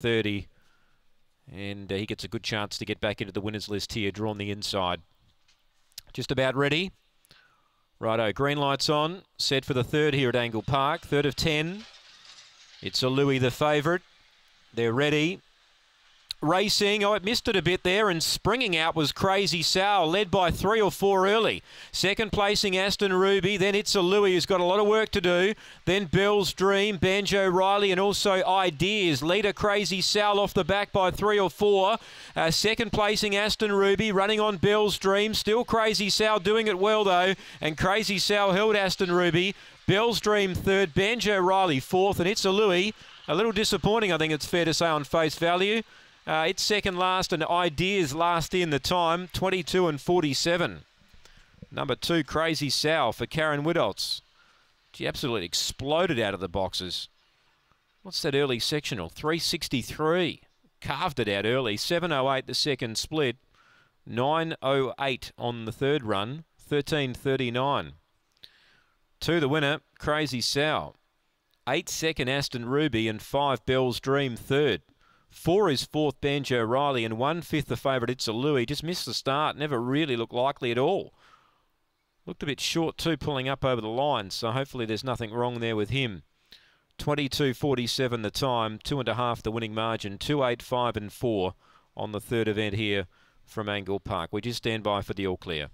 30. And uh, he gets a good chance to get back into the winners list here, drawn the inside. Just about ready. Righto, green lights on. Set for the third here at Angle Park. Third of 10. It's a Louis the favourite. They're ready racing. Oh, it missed it a bit there, and springing out was Crazy Sal, led by three or four early. Second placing Aston Ruby, then it's a Louis who's got a lot of work to do. Then Bell's Dream, Banjo Riley, and also Ideas. Leader Crazy Sal off the back by three or four. Uh, second placing Aston Ruby, running on Bell's Dream. Still Crazy Sal doing it well though, and Crazy Sal held Aston Ruby. Bell's Dream third, Banjo Riley fourth, and it's a Louis. A little disappointing, I think it's fair to say, on face value. Uh, it's second last and Ideas last in the time, 22 and 47. Number two, Crazy Sow for Karen Widoltz. She absolutely exploded out of the boxes. What's that early sectional? 363. Carved it out early. 708 the second split. 908 on the third run. 1339. To the winner, Crazy Sow. Eight second Aston Ruby and five Bell's Dream third. Four is fourth Banjo Riley and one fifth the favourite It's a Louis. Just missed the start. Never really looked likely at all. Looked a bit short too, pulling up over the line. So hopefully there's nothing wrong there with him. 22.47 the time, two and a half the winning margin, two, eight, five, and four on the third event here from Angle Park. We just stand by for the all clear.